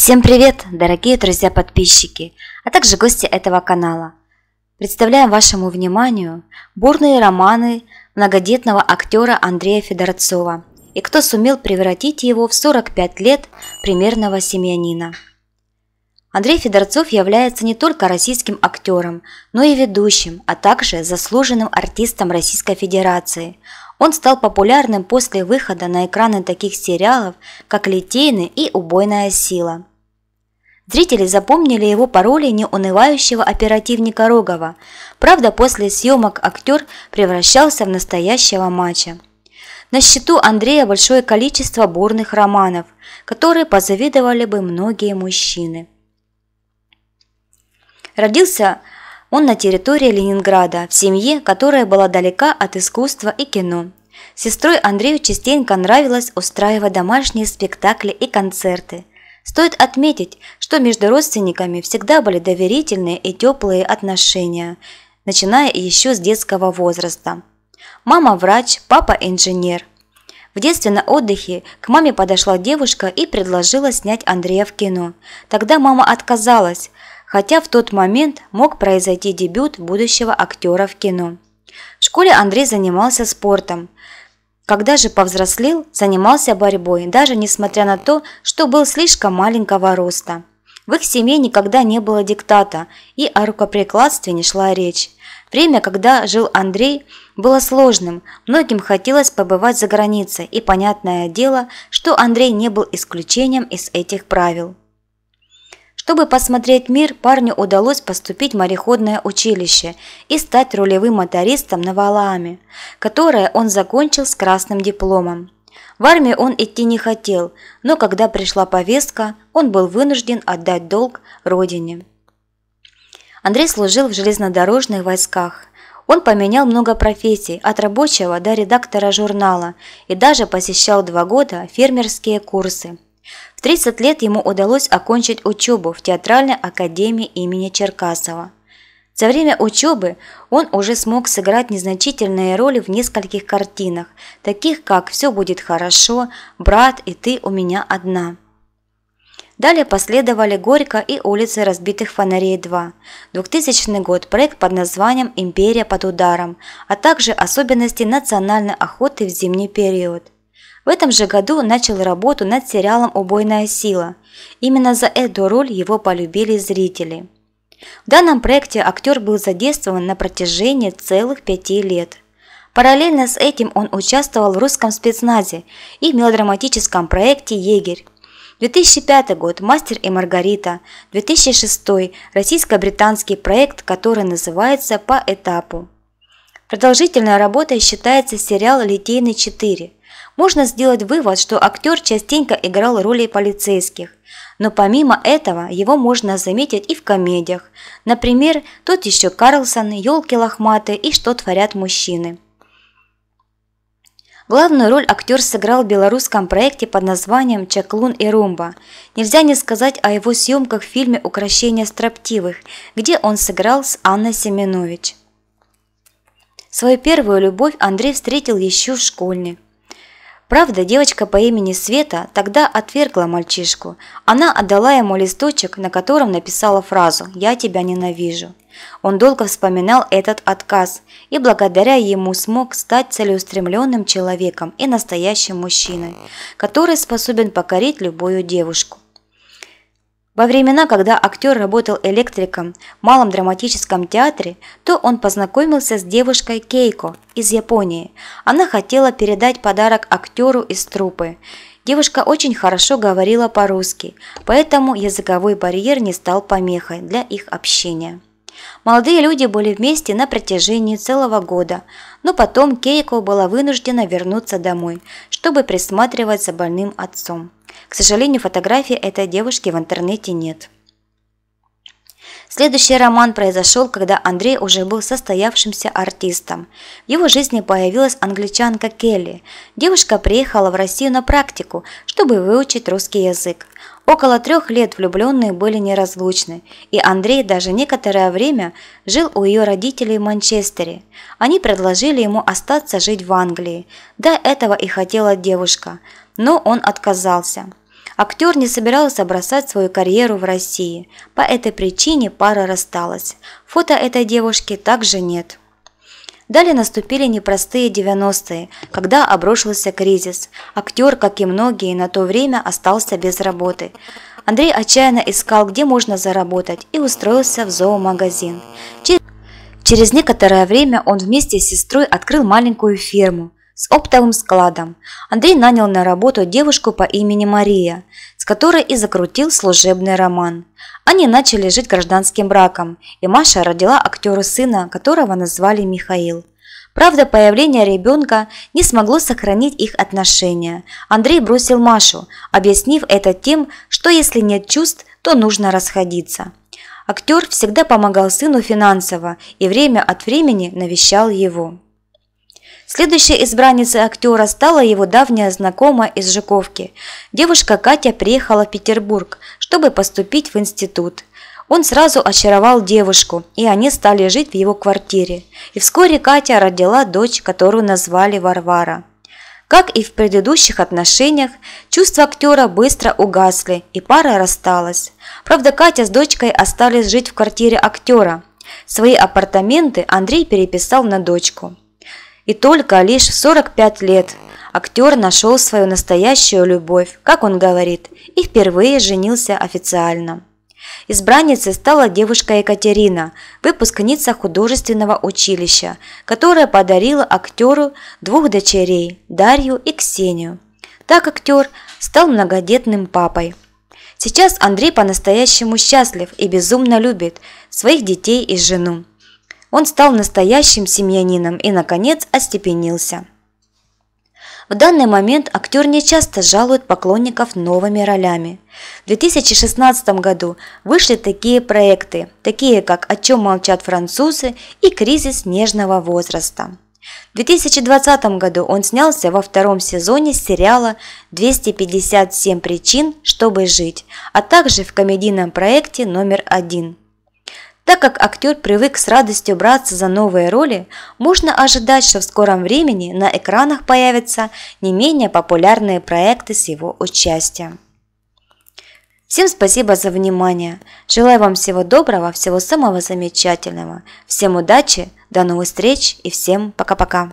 Всем привет, дорогие друзья-подписчики, а также гости этого канала. Представляем вашему вниманию бурные романы многодетного актера Андрея Федорцова и кто сумел превратить его в 45 лет примерного семьянина. Андрей Федорцов является не только российским актером, но и ведущим, а также заслуженным артистом Российской Федерации. Он стал популярным после выхода на экраны таких сериалов, как «Литейный» и «Убойная сила». Зрители запомнили его по роли неунывающего оперативника Рогова. Правда, после съемок актер превращался в настоящего матча. На счету Андрея большое количество бурных романов, которые позавидовали бы многие мужчины. Родился он на территории Ленинграда, в семье, которая была далека от искусства и кино. Сестрой Андрею частенько нравилось устраивать домашние спектакли и концерты. Стоит отметить, что между родственниками всегда были доверительные и теплые отношения, начиная еще с детского возраста. Мама врач, папа инженер. В детстве на отдыхе к маме подошла девушка и предложила снять Андрея в кино. Тогда мама отказалась, хотя в тот момент мог произойти дебют будущего актера в кино. В школе Андрей занимался спортом. Когда же повзрослел, занимался борьбой, даже несмотря на то, что был слишком маленького роста. В их семье никогда не было диктата, и о рукоприкладстве не шла речь. Время, когда жил Андрей, было сложным, многим хотелось побывать за границей, и понятное дело, что Андрей не был исключением из этих правил. Чтобы посмотреть мир, парню удалось поступить в мореходное училище и стать рулевым мотористом на Валааме, которое он закончил с красным дипломом. В армию он идти не хотел, но когда пришла повестка, он был вынужден отдать долг родине. Андрей служил в железнодорожных войсках. Он поменял много профессий, от рабочего до редактора журнала, и даже посещал два года фермерские курсы – в 30 лет ему удалось окончить учебу в Театральной академии имени Черкасова. За время учебы он уже смог сыграть незначительные роли в нескольких картинах, таких как «Все будет хорошо», «Брат» и «Ты у меня одна». Далее последовали «Горько» и «Улицы разбитых фонарей 2», 2000 год, проект под названием «Империя под ударом», а также особенности национальной охоты в зимний период – в этом же году начал работу над сериалом «Убойная сила». Именно за эту роль его полюбили зрители. В данном проекте актер был задействован на протяжении целых пяти лет. Параллельно с этим он участвовал в русском спецназе и мелодраматическом проекте «Егерь». 2005 год «Мастер и Маргарита», 2006 российско-британский проект, который называется «По этапу». Продолжительной работой считается сериал «Литейный 4», можно сделать вывод, что актер частенько играл роли полицейских. Но помимо этого, его можно заметить и в комедиях. Например, «Тот еще Карлсон», «Елки лохматые» и «Что творят мужчины». Главную роль актер сыграл в белорусском проекте под названием «Чаклун и Румба». Нельзя не сказать о его съемках в фильме «Укращение строптивых», где он сыграл с Анной Семенович. Свою первую любовь Андрей встретил еще в школьне. Правда, девочка по имени Света тогда отвергла мальчишку. Она отдала ему листочек, на котором написала фразу «Я тебя ненавижу». Он долго вспоминал этот отказ и благодаря ему смог стать целеустремленным человеком и настоящим мужчиной, который способен покорить любую девушку. Во времена, когда актер работал электриком в Малом драматическом театре, то он познакомился с девушкой Кейко из Японии. Она хотела передать подарок актеру из труппы. Девушка очень хорошо говорила по-русски, поэтому языковой барьер не стал помехой для их общения. Молодые люди были вместе на протяжении целого года, но потом Кейко была вынуждена вернуться домой, чтобы присматривать за больным отцом. К сожалению, фотографии этой девушки в интернете нет. Следующий роман произошел, когда Андрей уже был состоявшимся артистом. В его жизни появилась англичанка Келли. Девушка приехала в Россию на практику, чтобы выучить русский язык. Около трех лет влюбленные были неразлучны, и Андрей даже некоторое время жил у ее родителей в Манчестере. Они предложили ему остаться жить в Англии. До этого и хотела девушка, но он отказался. Актер не собирался бросать свою карьеру в России. По этой причине пара рассталась. Фото этой девушки также нет. Далее наступили непростые 90-е, когда обрушился кризис. Актер, как и многие, на то время остался без работы. Андрей отчаянно искал, где можно заработать, и устроился в зоомагазин. Через некоторое время он вместе с сестрой открыл маленькую ферму с оптовым складом. Андрей нанял на работу девушку по имени Мария, с которой и закрутил служебный роман. Они начали жить гражданским браком, и Маша родила актеру сына, которого назвали Михаил. Правда, появление ребенка не смогло сохранить их отношения. Андрей бросил Машу, объяснив это тем, что если нет чувств, то нужно расходиться. Актер всегда помогал сыну финансово и время от времени навещал его. Следующей избранницей актера стала его давняя знакомая из Жуковки. Девушка Катя приехала в Петербург, чтобы поступить в институт. Он сразу очаровал девушку, и они стали жить в его квартире. И вскоре Катя родила дочь, которую назвали Варвара. Как и в предыдущих отношениях, чувства актера быстро угасли, и пара рассталась. Правда, Катя с дочкой остались жить в квартире актера. Свои апартаменты Андрей переписал на дочку. И только лишь в 45 лет актер нашел свою настоящую любовь, как он говорит, и впервые женился официально. Избранницей стала девушка Екатерина, выпускница художественного училища, которая подарила актеру двух дочерей – Дарью и Ксению. Так актер стал многодетным папой. Сейчас Андрей по-настоящему счастлив и безумно любит своих детей и жену. Он стал настоящим семьянином и, наконец, остепенился. В данный момент актер не часто жалует поклонников новыми ролями. В 2016 году вышли такие проекты, такие как «О чем молчат французы» и «Кризис нежного возраста». В 2020 году он снялся во втором сезоне сериала «257 причин, чтобы жить», а также в комедийном проекте номер один – так как актер привык с радостью браться за новые роли, можно ожидать, что в скором времени на экранах появятся не менее популярные проекты с его участием. Всем спасибо за внимание. Желаю вам всего доброго, всего самого замечательного. Всем удачи, до новых встреч и всем пока-пока.